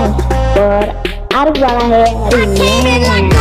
but I don't wanna hear you.